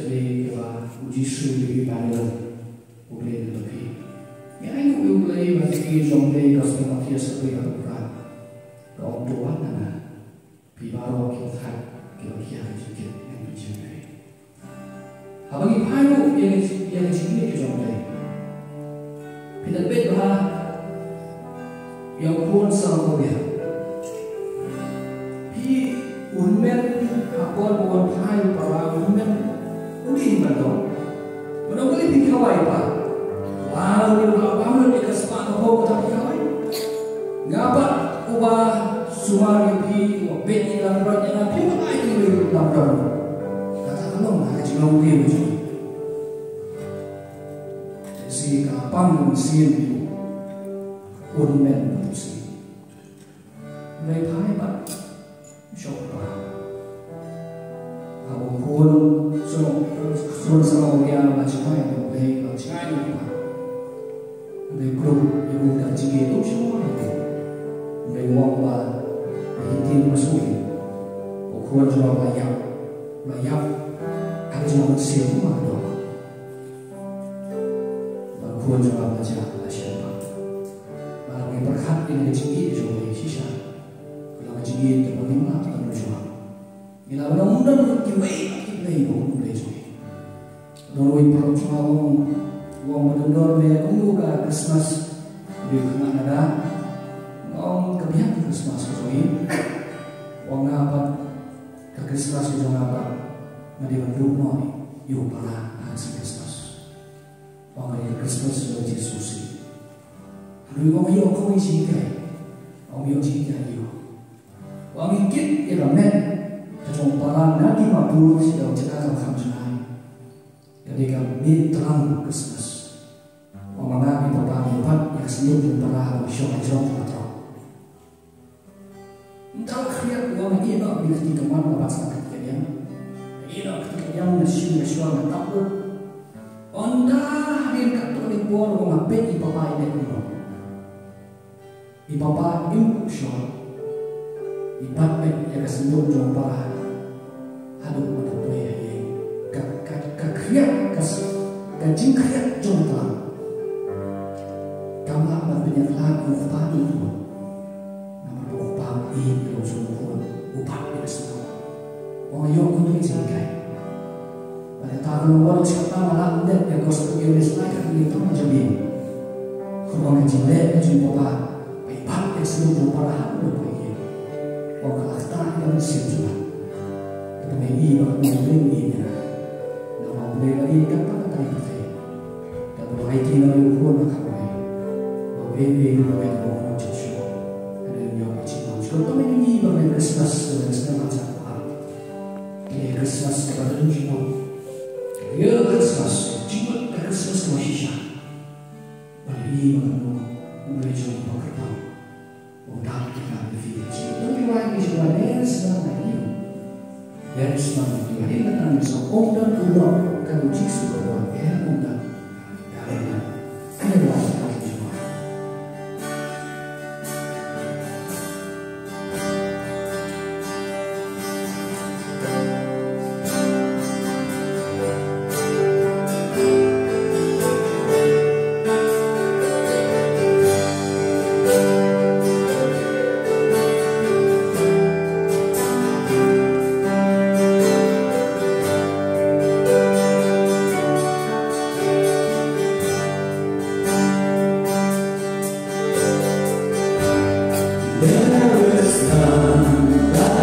Cele era Gesù di Bible, o bene da qui. E ai nu eu lei va ki jong lei ka sa ma tia sa kui ka ka. Ka on to wa na na. Pi ba ro ki tha ki ro ki ha ji ki ne mi ji ne. Ha ba ki pa ro ye ne ji ye ne ji ne ki jong ngapa ubah sumari pi ngopet ni dalam berat ni nabi pun ada di dalam berat kata Allah mah haji ngombe macam si kapang sin un men si lấy thái bạn chọc vào 하고 고운 소원스러우냐 마지막에 왜 마지막에 내 그룹 영웅 단지기에도 시원하게 Bewang ba hindi masuhi. Kukuha jua mayap. Mayap ang jua siya kumano. Kukuha jua maja na siya ba. Malang iberkat ini kecil jua may sisa. Kalau kecil itu menimla tanam jua. Ila wala munda nung kiway kiway mo kulay jua. Nung iberkat jua mo wong madundor me kumuga Christmas di Kanada. Ngadi menduk noi yuk para hasil Christmas. Wong ngadi Christmas sudah Yesus. Lalu wong yo kau isi kai. Wong yo isi kai yo. Wangi kit ira men Kacong parang nadi mabur Sidaw cakap kau kam janai Jadi kam ni terang Christmas Wang mana ni papa ni pat Yang senyum dan parah Syok ajong patro Entah kriat wang ina Bila ketika mana lepas ketika dia Ina ketika dia Nasyum nasyum na takut Onda hadir kat tu ni buat Wang apet ni papa ini kuno Ni papa impu syok ipat baik ya kesentuh jom parah pada tuai ya ka ka ka kriat kas ka jing jom parah kama amat banyak lagu upah itu nama upah ini lo semua upah ya kesentuh orang yang kudu 그런 거는 참담을 하는데 백거스 교회에서나 그게 떨어지니 그거는 진짜 해준보다 이박 백수로 공부를 하는 거예요 뭔가 악당 이런 실수만 그다음에 이런 모든 일이나 너무 내가 이 깜빡한 다이 보세요 그다음에 와이팅을 구원을 하고 왜 이러면 너무 좋죠 그는 여기 지금 저도 이번에 크리스마스를 생각하지 않고 크리스마스가 되는 기분 여러 크리스마스, 정말 크리스마스 멋이자 빨리 이만으로 우리 좀 복잡하고 오다기가 되지. Tumiwag ni Juanes na não Dahil sa mga tuwahin na namin sa kong ng tulong, kamutik sa kong There is none